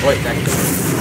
slight